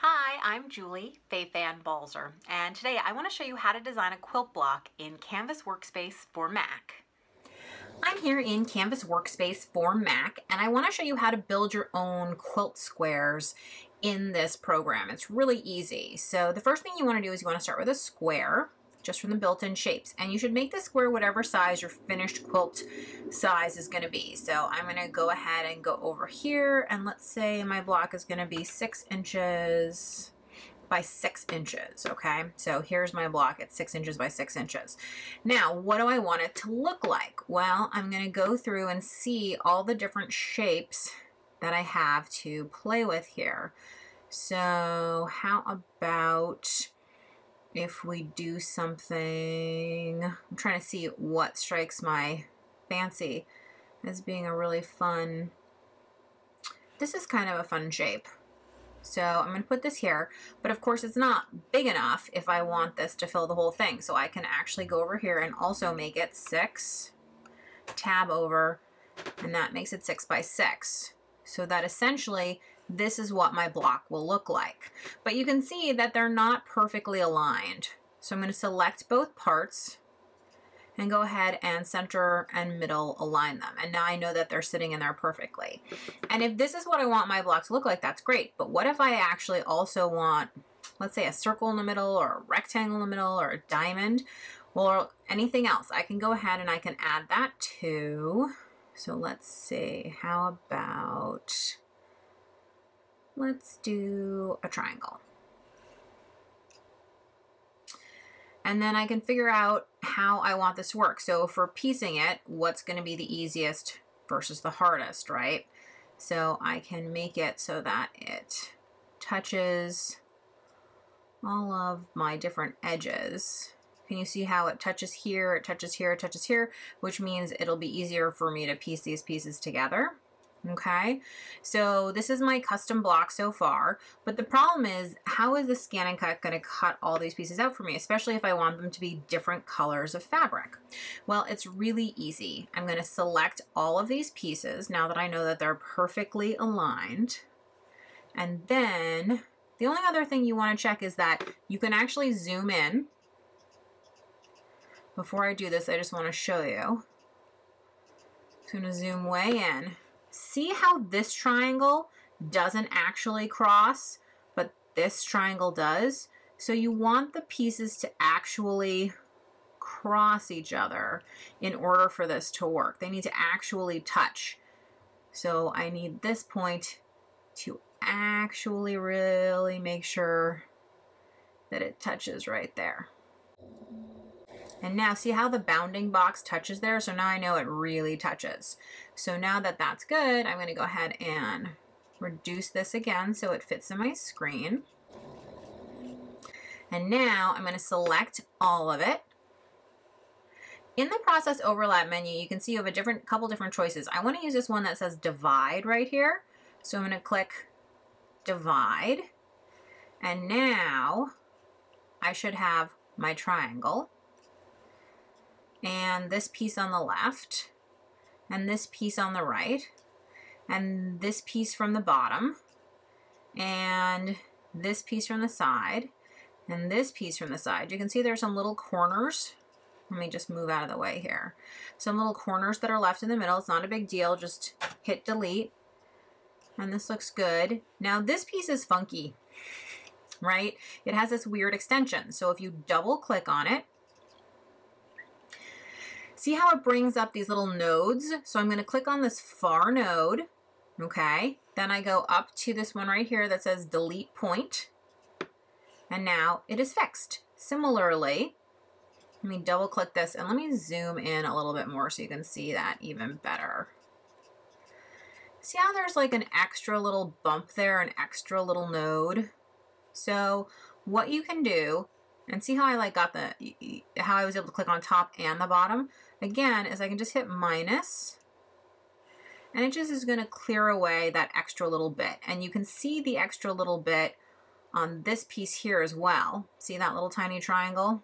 Hi, I'm Julie Fei-Fan Balzer, and today I want to show you how to design a quilt block in Canvas Workspace for Mac. I'm here in Canvas Workspace for Mac, and I want to show you how to build your own quilt squares in this program. It's really easy. So the first thing you want to do is you want to start with a square, just from the built-in shapes. And you should make the square whatever size your finished quilt size is going to be. So I'm going to go ahead and go over here and let's say my block is going to be six inches by six inches, okay? So here's my block it's six inches by six inches. Now, what do I want it to look like? Well, I'm gonna go through and see all the different shapes that I have to play with here. So how about if we do something, I'm trying to see what strikes my fancy as being a really fun, this is kind of a fun shape. So I'm going to put this here, but of course it's not big enough if I want this to fill the whole thing. So I can actually go over here and also make it six, tab over, and that makes it six by six. So that essentially this is what my block will look like. But you can see that they're not perfectly aligned. So I'm going to select both parts and go ahead and center and middle align them. And now I know that they're sitting in there perfectly. And if this is what I want my block to look like, that's great. But what if I actually also want, let's say a circle in the middle or a rectangle in the middle or a diamond or anything else? I can go ahead and I can add that too. So let's see, how about, let's do a triangle. And then I can figure out how I want this to work. So for piecing it, what's going to be the easiest versus the hardest, right? So I can make it so that it touches all of my different edges. Can you see how it touches here, it touches here, it touches here, which means it'll be easier for me to piece these pieces together. Okay, so this is my custom block so far, but the problem is how is the ScanNCut going to cut all these pieces out for me, especially if I want them to be different colors of fabric? Well, it's really easy. I'm going to select all of these pieces now that I know that they're perfectly aligned. And then the only other thing you want to check is that you can actually zoom in. Before I do this, I just want to show you. I'm going to zoom way in see how this triangle doesn't actually cross, but this triangle does? So you want the pieces to actually cross each other in order for this to work. They need to actually touch. So I need this point to actually really make sure that it touches right there. And now see how the bounding box touches there? So now I know it really touches. So now that that's good, I'm gonna go ahead and reduce this again so it fits in my screen. And now I'm gonna select all of it. In the process overlap menu, you can see you have a different couple different choices. I wanna use this one that says divide right here. So I'm gonna click divide. And now I should have my triangle and this piece on the left, and this piece on the right, and this piece from the bottom, and this piece from the side, and this piece from the side. You can see there's some little corners. Let me just move out of the way here. Some little corners that are left in the middle. It's not a big deal. Just hit delete. And this looks good. Now this piece is funky, right? It has this weird extension. So if you double click on it, See how it brings up these little nodes? So I'm going to click on this far node, okay? Then I go up to this one right here that says delete point, and now it is fixed. Similarly, let me double click this and let me zoom in a little bit more so you can see that even better. See how there's like an extra little bump there, an extra little node? So what you can do, and see how I like got the, how I was able to click on top and the bottom? Again is I can just hit minus and it just is going to clear away that extra little bit. And you can see the extra little bit on this piece here as well. See that little tiny triangle?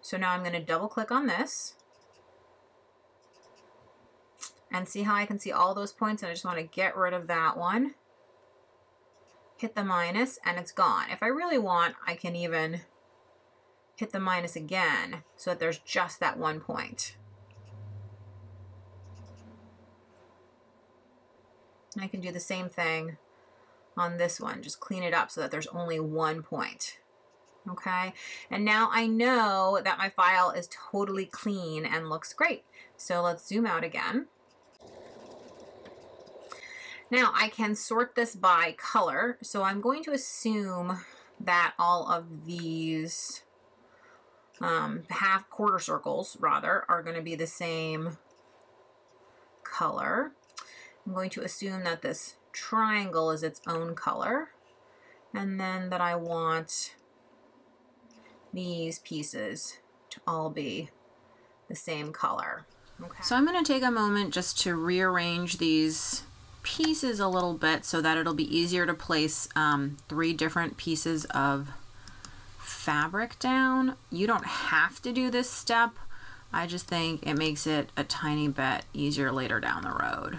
So now I'm going to double click on this and see how I can see all those points and I just want to get rid of that one. hit the minus, and it's gone. If I really want, I can even hit the minus again so that there's just that one point. I can do the same thing on this one, just clean it up so that there's only one point. Okay, and now I know that my file is totally clean and looks great. So let's zoom out again. Now I can sort this by color. So I'm going to assume that all of these um, half quarter circles rather are going to be the same color. I'm going to assume that this triangle is its own color and then that I want these pieces to all be the same color. Okay. So I'm going to take a moment just to rearrange these pieces a little bit so that it'll be easier to place um, three different pieces of fabric down. You don't have to do this step. I just think it makes it a tiny bit easier later down the road.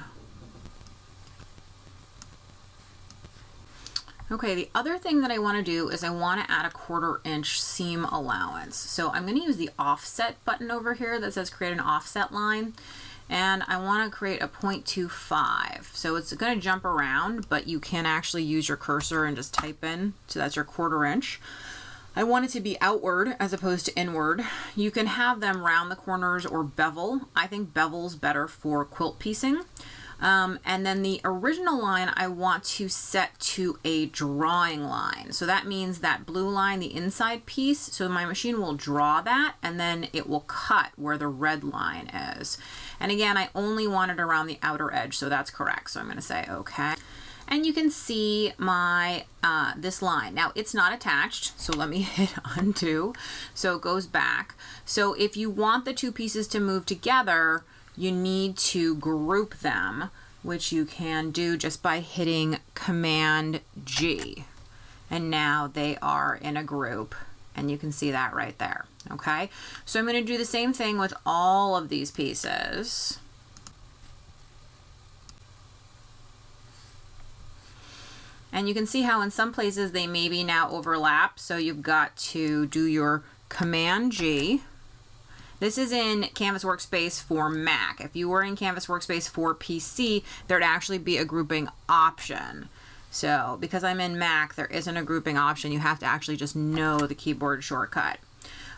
Okay, the other thing that I want to do is I want to add a quarter inch seam allowance. So I'm going to use the offset button over here that says create an offset line and I want to create a 0.25. So it's going to jump around, but you can actually use your cursor and just type in. So that's your quarter inch. I want it to be outward as opposed to inward. You can have them round the corners or bevel. I think bevel's better for quilt piecing. Um, and then the original line I want to set to a drawing line. So that means that blue line, the inside piece, so my machine will draw that and then it will cut where the red line is. And again, I only want it around the outer edge, so that's correct. So I'm gonna say okay. And you can see my, uh, this line. Now it's not attached, so let me hit undo. So it goes back. So if you want the two pieces to move together, you need to group them, which you can do just by hitting Command G. And now they are in a group, and you can see that right there, okay? So I'm gonna do the same thing with all of these pieces. And you can see how in some places they maybe now overlap, so you've got to do your Command G, this is in Canvas Workspace for Mac. If you were in Canvas Workspace for PC, there'd actually be a grouping option. So because I'm in Mac, there isn't a grouping option. You have to actually just know the keyboard shortcut.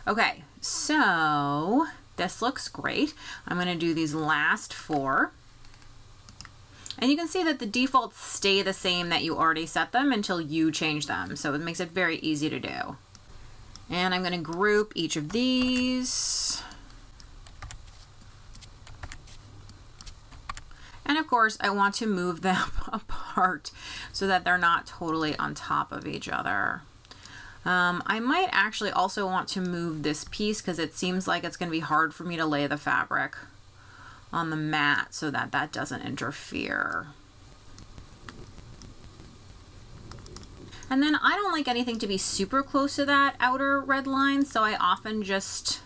Okay, so this looks great. I'm going to do these last four. And you can see that the defaults stay the same that you already set them until you change them. So it makes it very easy to do. And I'm going to group each of these. And of course, I want to move them apart so that they're not totally on top of each other. Um, I might actually also want to move this piece because it seems like it's going to be hard for me to lay the fabric on the mat so that that doesn't interfere. And then I don't like anything to be super close to that outer red line, so I often just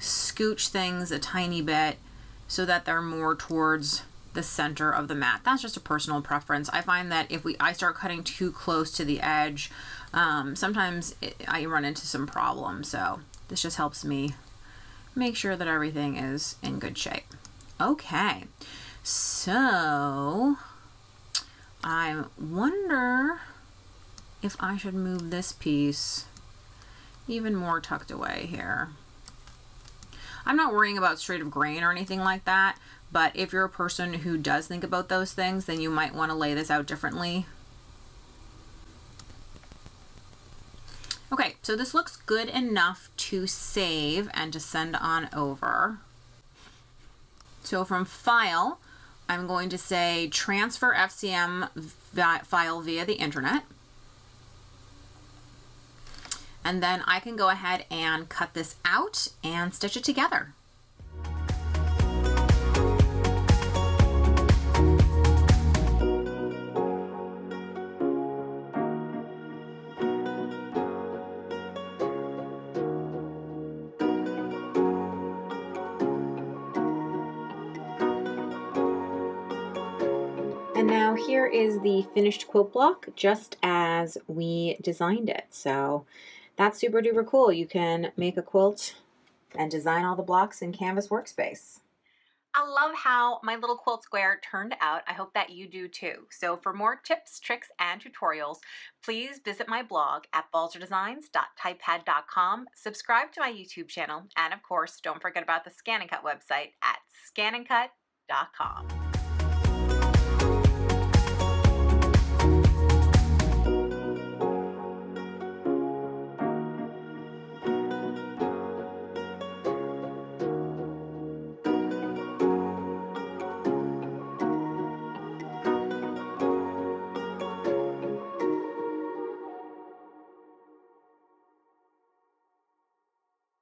scooch things a tiny bit so that they're more towards the center of the mat. That's just a personal preference. I find that if we I start cutting too close to the edge, um, sometimes it, I run into some problems. So this just helps me make sure that everything is in good shape. Okay, so I wonder if I should move this piece even more tucked away here. I'm not worrying about straight of grain or anything like that. But if you're a person who does think about those things, then you might want to lay this out differently. Okay, so this looks good enough to save and to send on over. So from File, I'm going to say Transfer FCM file via the internet and then I can go ahead and cut this out and stitch it together. And now here is the finished quilt block just as we designed it. So that's super duper cool. You can make a quilt and design all the blocks in Canvas Workspace. I love how my little quilt square turned out. I hope that you do too. So for more tips, tricks, and tutorials, please visit my blog at balzerdesigns.typepad.com, subscribe to my YouTube channel, and of course, don't forget about the ScanNCut website at scanncut.com.